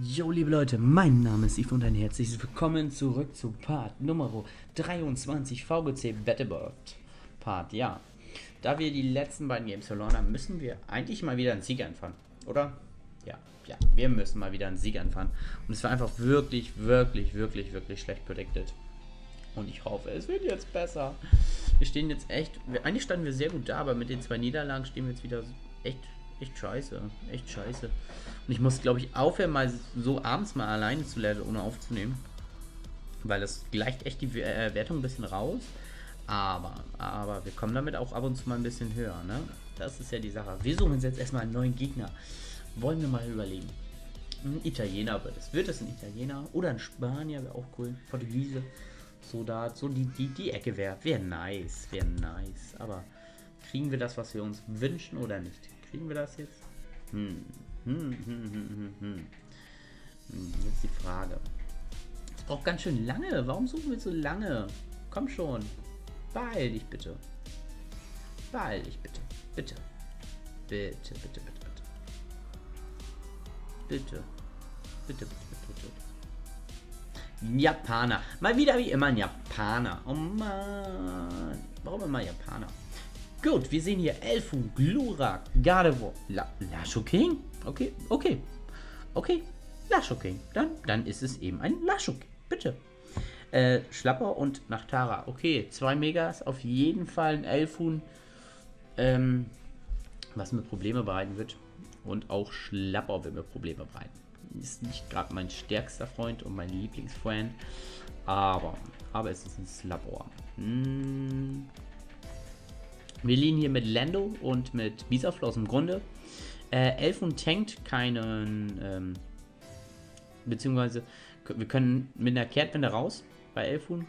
Jo, liebe Leute, mein Name ist Yves und ein herzliches Willkommen zurück zu Part Nummer 23 VGC Battlebot. Part, ja. Da wir die letzten beiden Games verloren haben, müssen wir eigentlich mal wieder einen Sieg einfahren, oder? Ja, ja, wir müssen mal wieder einen Sieg einfahren. Und es war einfach wirklich, wirklich, wirklich, wirklich schlecht predicted. Und ich hoffe, es wird jetzt besser. Wir stehen jetzt echt, eigentlich standen wir sehr gut da, aber mit den zwei Niederlagen stehen wir jetzt wieder echt echt scheiße. Echt scheiße. Und ich muss, glaube ich, aufhören, mal so abends mal alleine zu lernen, ohne aufzunehmen. Weil das gleicht echt die äh, Wertung ein bisschen raus. Aber, aber wir kommen damit auch ab und zu mal ein bisschen höher, ne? Das ist ja die Sache. Wir suchen uns jetzt erstmal einen neuen Gegner. Wollen wir mal überlegen. Ein Italiener wird es. Wird es ein Italiener oder ein Spanier, wäre auch cool. Portugiese. So da, so die, die, die Ecke wäre. Wäre nice. Wäre nice. Aber kriegen wir das, was wir uns wünschen oder nicht? Kriegen wir das jetzt? Hm. Hm, hm, hm, hm, hm. hm jetzt die Frage. Es braucht ganz schön lange. Warum suchen wir so lange? Komm schon. Beeil dich bitte. Beeil dich bitte. Bitte. Bitte, bitte, bitte, bitte. Bitte. Bitte, bitte, bitte, bitte. Japaner. Mal wieder wie immer ein Japaner. Oh Mann. Warum immer Japaner? Gut, wir sehen hier Elfun, Glurak, Gardevoir, La Lasho King. Okay, okay. Okay, Lasho King. Dann, dann ist es eben ein Lasho King. Bitte. Äh, Schlapper und Nachtara. Okay, zwei Megas. Auf jeden Fall ein Elfun. Ähm, was mir Probleme bereiten wird. Und auch Schlapper wird mir Probleme bereiten. Ist nicht gerade mein stärkster Freund und mein Lieblingsfreund. Aber, aber es ist ein Slapper. Hm. Wir liegen hier mit Lando und mit Bisaflo aus dem Grunde. Äh, Elfun tankt keinen, ähm, beziehungsweise wir können mit einer Kehrtwende raus bei Elfun.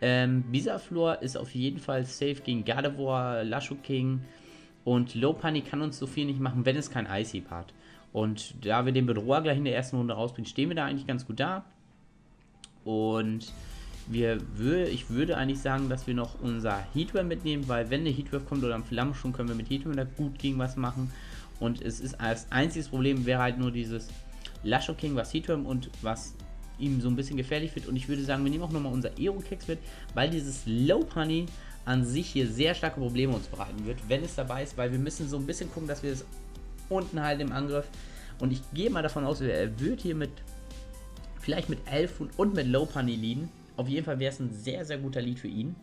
Ähm, Bisaflor ist auf jeden Fall safe gegen Gardevoir, Lasho King und Lopani kann uns so viel nicht machen, wenn es kein Icy hat. Und da wir den Bedroher gleich in der ersten Runde rausbringen, stehen wir da eigentlich ganz gut da. Und wir würde, ich würde eigentlich sagen, dass wir noch unser Heatwave mitnehmen, weil wenn der Heatwave kommt oder ein Flammensturm, können wir mit Heatwave da gut gegen was machen. Und es ist als einziges Problem wäre halt nur dieses Lasho King, was Heatwave und was ihm so ein bisschen gefährlich wird. Und ich würde sagen, wir nehmen auch nochmal unser Aero-Kex mit, weil dieses Low Honey an sich hier sehr starke Probleme uns bereiten wird, wenn es dabei ist, weil wir müssen so ein bisschen gucken, dass wir es unten halt im Angriff. Und ich gehe mal davon aus, er wird hier mit vielleicht mit 11 und mit Low Honey liegen. Auf jeden Fall wäre es ein sehr, sehr guter Lied für ihn.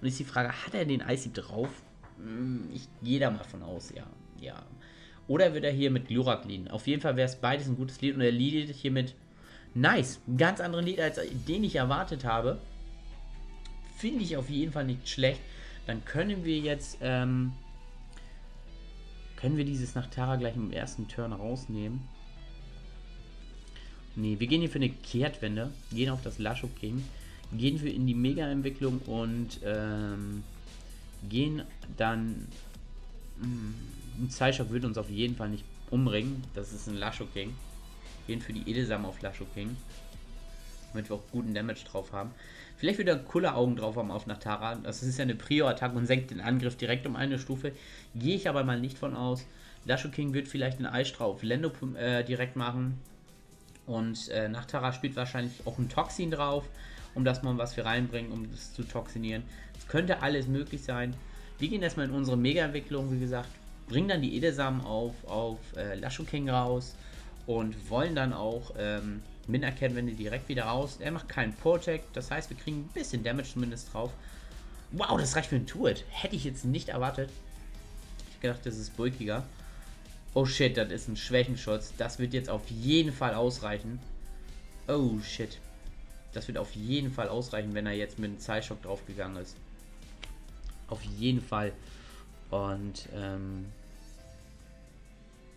Und ist die Frage, hat er den Icy drauf? Hm, ich gehe da mal von aus, ja. ja. Oder wird er hier mit Glurak lieden? Auf jeden Fall wäre es beides ein gutes Lied und er liedet hier mit Nice. Ganz anderen Lied, als den ich erwartet habe. Finde ich auf jeden Fall nicht schlecht. Dann können wir jetzt, ähm, können wir dieses nach Tara gleich im ersten Turn rausnehmen. Nee, wir gehen hier für eine Kehrtwende, gehen auf das Lasho King, gehen wir in die Mega-Entwicklung und ähm, gehen dann. Mh, hm, ein Zeitschock würde uns auf jeden Fall nicht umbringen. Das ist ein Lasho King. Gehen für die Edesam auf Lasho King. Damit wir auch guten Damage drauf haben. Vielleicht wieder cooler Augen drauf haben auf Natara. Das ist ja eine Prio-Attacke und senkt den Angriff direkt um eine Stufe. Gehe ich aber mal nicht von aus. Lasho King wird vielleicht einen Eisstrau auf Lendo äh, direkt machen. Und äh, Nachtara spielt wahrscheinlich auch ein Toxin drauf, um das mal was wir reinbringen, um das zu toxinieren. Es könnte alles möglich sein. Wir gehen erstmal in unsere Mega-Entwicklung, wie gesagt, bringen dann die Edesamen auf, auf äh, Lasho King raus und wollen dann auch ähm, Min Wende direkt wieder raus. Er macht keinen Protect, das heißt, wir kriegen ein bisschen Damage zumindest drauf. Wow, das reicht für ein Turret. Hätte ich jetzt nicht erwartet. Ich gedacht, das ist bulkiger. Oh shit, das ist ein Schwächenschutz. Das wird jetzt auf jeden Fall ausreichen. Oh shit. Das wird auf jeden Fall ausreichen, wenn er jetzt mit einem Zeitschock draufgegangen ist. Auf jeden Fall. Und ähm,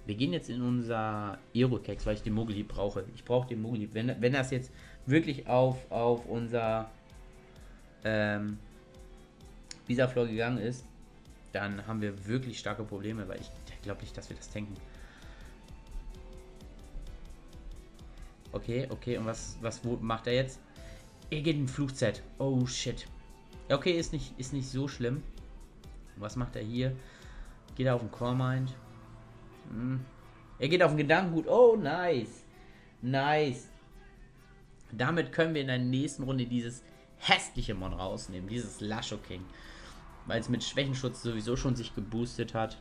wir gehen jetzt in unser Aerokex, weil ich den Mogli brauche. Ich brauche den Mogli. Wenn, wenn das jetzt wirklich auf, auf unser ähm, Visa-Floor gegangen ist, dann haben wir wirklich starke Probleme, weil ich glaube nicht, dass wir das tanken. Okay, okay, und was, was macht er jetzt? Er geht in Flugzeit. Oh shit. Okay, ist nicht, ist nicht so schlimm. Was macht er hier? Geht er auf den Core Mind? Hm. Er geht auf den Gedankengut. Oh, nice. Nice. Damit können wir in der nächsten Runde dieses hässliche Mon rausnehmen, dieses Lasho King. Weil es mit Schwächenschutz sowieso schon sich geboostet hat.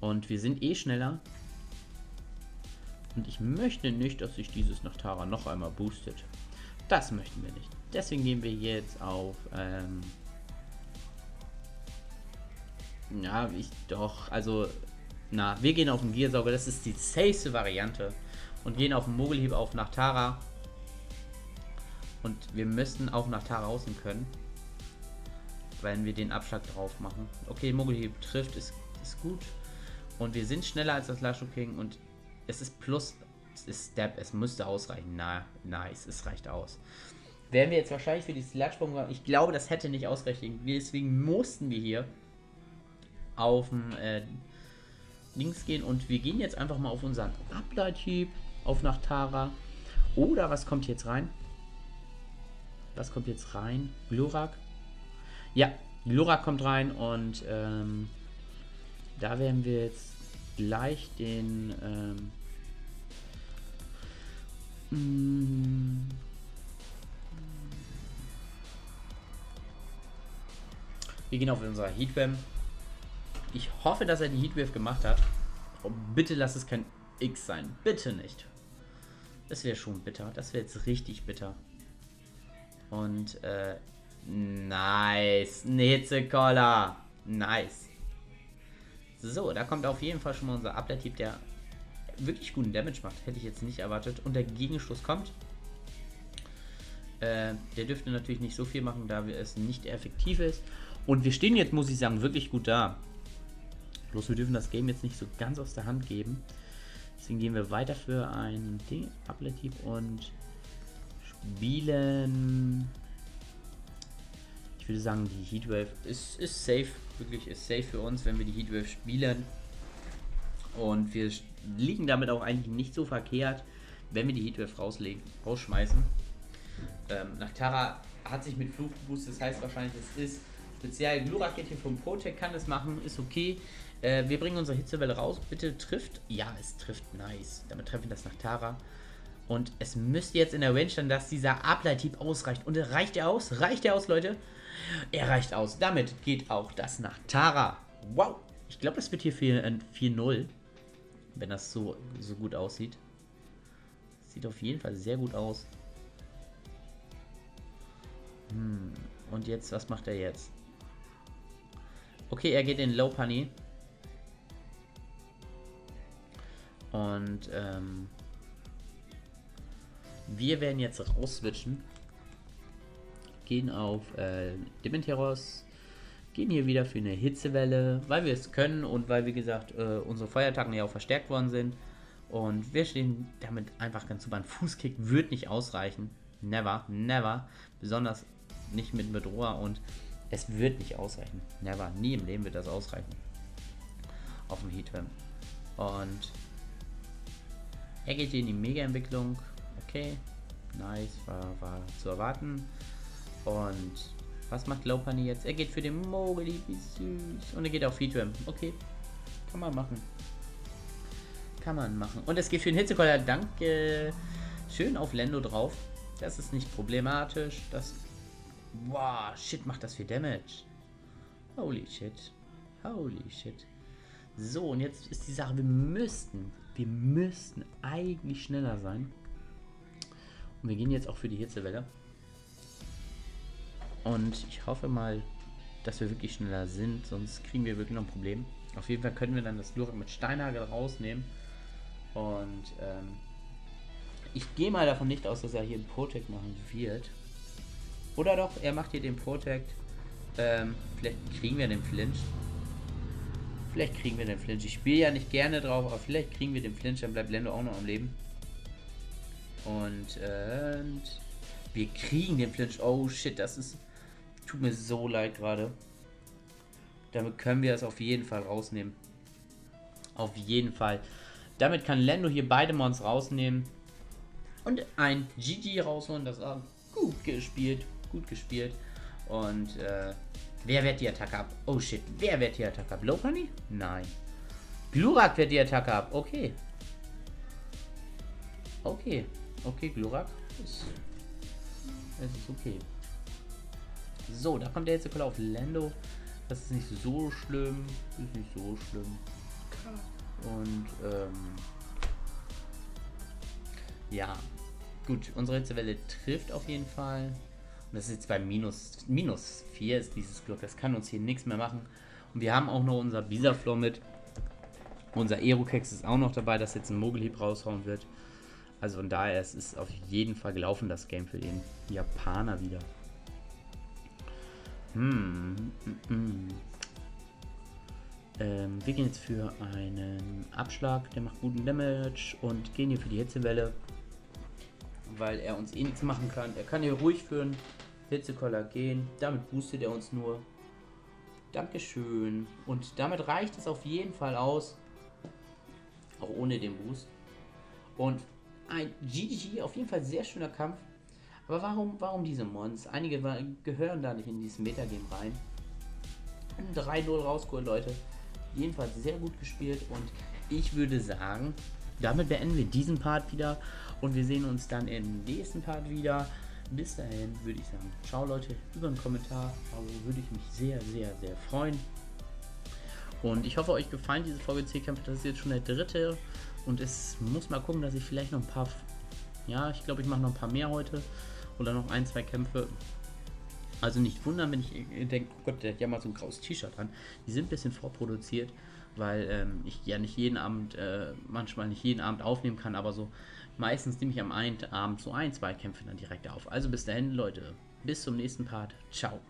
Und wir sind eh schneller. Und ich möchte nicht, dass sich dieses Nachtara noch einmal boostet. Das möchten wir nicht. Deswegen gehen wir jetzt auf... Ähm ja, ich doch. Also, na, wir gehen auf den Giersauger. Das ist die safeste Variante. Und gehen auf den Mogelhieb auf Nachtara. Und wir müssten auch Nachtara außen können. Wenn wir den Abschlag drauf machen. Okay, Mogelhieb trifft, ist, ist gut. Und wir sind schneller als das Lasho King und es ist plus, es ist Step, es müsste ausreichen. Na, nice, es reicht aus. Werden wir jetzt wahrscheinlich für die Sludge-Bombe machen. Ich glaube, das hätte nicht ausreicht. Deswegen mussten wir hier auf den äh, Links gehen und wir gehen jetzt einfach mal auf unseren Ableithieb auf Nachtara. Oder was kommt jetzt rein? Was kommt jetzt rein? Glurak? Ja, Glurak kommt rein und ähm, da werden wir jetzt gleich den ähm, mm, wir gehen auf unser Heatwave. Ich hoffe, dass er die Heatwave gemacht hat. Oh, bitte lass es kein X sein. Bitte nicht. Das wäre schon bitter. Das wäre jetzt richtig bitter. Und, äh, nice. Netzekoller. Nice. So, da kommt auf jeden Fall schon mal unser Abwehrtyp, der wirklich guten Damage macht. Hätte ich jetzt nicht erwartet. Und der Gegenstoß kommt. Äh, der dürfte natürlich nicht so viel machen, da es nicht effektiv ist. Und wir stehen jetzt, muss ich sagen, wirklich gut da. Bloß wir dürfen das Game jetzt nicht so ganz aus der Hand geben. Deswegen gehen wir weiter für ein Ding, Abletyp und spielen. Würde sagen, die Heatwave ist, ist safe wirklich ist safe für uns, wenn wir die Heatwave spielen. Und wir liegen damit auch eigentlich nicht so verkehrt, wenn wir die Heatwave rauslegen, rausschmeißen. Ähm, Nachtara hat sich mit Fluch geboostet, das heißt wahrscheinlich, es ist speziell Glurak-Rakete vom Protec kann das machen, ist okay. Äh, wir bringen unsere Hitzewelle raus, bitte trifft. Ja, es trifft, nice. Damit treffen wir das Nachtara. Und es müsste jetzt in der Range dann, dass dieser Ableittyp ausreicht. Und reicht er aus? Reicht er aus, Leute? Er reicht aus. Damit geht auch das nach Tara. Wow. Ich glaube, das wird hier 4-0. Wenn das so, so gut aussieht. Sieht auf jeden Fall sehr gut aus. Hm. Und jetzt, was macht er jetzt? Okay, er geht in Low Punny. Und ähm, wir werden jetzt rausswitchen gehen auf äh, Dementeros, gehen hier wieder für eine Hitzewelle, weil wir es können und weil, wie gesagt, äh, unsere Feuertagen ja auch verstärkt worden sind. Und wir stehen damit einfach ganz super. Ein Fußkick wird nicht ausreichen. Never, never. Besonders nicht mit Bedroher und es wird nicht ausreichen. Never, nie im Leben wird das ausreichen. Auf dem Heatwam. Und er geht hier in die Mega-Entwicklung. Okay, nice, war, war zu erwarten. Und was macht Lopani jetzt? Er geht für den Mogli, wie süß. Und er geht auf Feedram. Okay, kann man machen. Kann man machen. Und es geht für den Hitzekoller. Danke. Schön auf Lendo drauf. Das ist nicht problematisch. Das. Wow, shit, macht das viel Damage. Holy shit. Holy shit. So, und jetzt ist die Sache, wir müssten, wir müssten eigentlich schneller sein. Und wir gehen jetzt auch für die Hitzewelle. Und ich hoffe mal, dass wir wirklich schneller sind, sonst kriegen wir wirklich noch ein Problem. Auf jeden Fall können wir dann das Lurak mit Steinhagel rausnehmen. Und ähm, ich gehe mal davon nicht aus, dass er hier einen Protect machen wird. Oder doch, er macht hier den Protect. Ähm, vielleicht kriegen wir den Flinch. Vielleicht kriegen wir den Flinch. Ich spiele ja nicht gerne drauf, aber vielleicht kriegen wir den Flinch, dann bleibt Lendo auch noch am Leben. Und, äh, und wir kriegen den Flinch. Oh shit, das ist Tut mir so leid gerade. Damit können wir es auf jeden Fall rausnehmen. Auf jeden Fall. Damit kann Lando hier beide Mons rausnehmen. Und ein GG rausholen. Das war gut gespielt. Gut gespielt. Und äh, wer wehrt die Attacke ab? Oh shit. Wer wehrt die Attacke ab? Lopani? Nein. Glurak wehrt die Attacke ab. Okay. Okay, okay, Glurak ist, es ist okay. So, da kommt der jetzt auf Lando. Das ist nicht so schlimm. Ist nicht so schlimm. Und ähm, ja, gut, unsere Hitzewelle trifft auf jeden Fall. Und das ist jetzt bei minus, minus 4 ist dieses Glück. Das kann uns hier nichts mehr machen. Und wir haben auch noch unser Bisaflor mit. Unser Aerokex ist auch noch dabei, dass jetzt ein Mogelhieb raushauen wird. Also von daher, es ist auf jeden Fall gelaufen, das Game für den Japaner wieder. Hm, hm, hm. Ähm, wir gehen jetzt für einen Abschlag, der macht guten Damage und gehen hier für die Hitzewelle, weil er uns eh nichts machen kann. Er kann hier ruhig für einen Hitzekoller gehen, damit boostet er uns nur. Dankeschön. Und damit reicht es auf jeden Fall aus, auch ohne den Boost. Und ein GG, auf jeden Fall sehr schöner Kampf. Aber warum, warum diese Mons? Einige gehören da nicht in dieses Metagame rein. 3-0 rausgeholt, Leute. Jedenfalls sehr gut gespielt und ich würde sagen, damit beenden wir diesen Part wieder und wir sehen uns dann im nächsten Part wieder. Bis dahin würde ich sagen, ciao Leute, über einen Kommentar also würde ich mich sehr, sehr, sehr freuen. Und ich hoffe, euch gefallen diese Folge C-Kämpfe. Das ist jetzt schon der dritte. Und es muss mal gucken, dass ich vielleicht noch ein paar. Ja, ich glaube, ich mache noch ein paar mehr heute. Oder noch ein, zwei Kämpfe. Also nicht wundern, wenn ich denke, oh Gott, der hat ja mal so ein graues T-Shirt an. Die sind ein bisschen vorproduziert, weil ähm, ich ja nicht jeden Abend, äh, manchmal nicht jeden Abend aufnehmen kann, aber so meistens nehme ich am einen Abend so ein, zwei Kämpfe dann direkt auf. Also bis dahin, Leute. Bis zum nächsten Part. Ciao.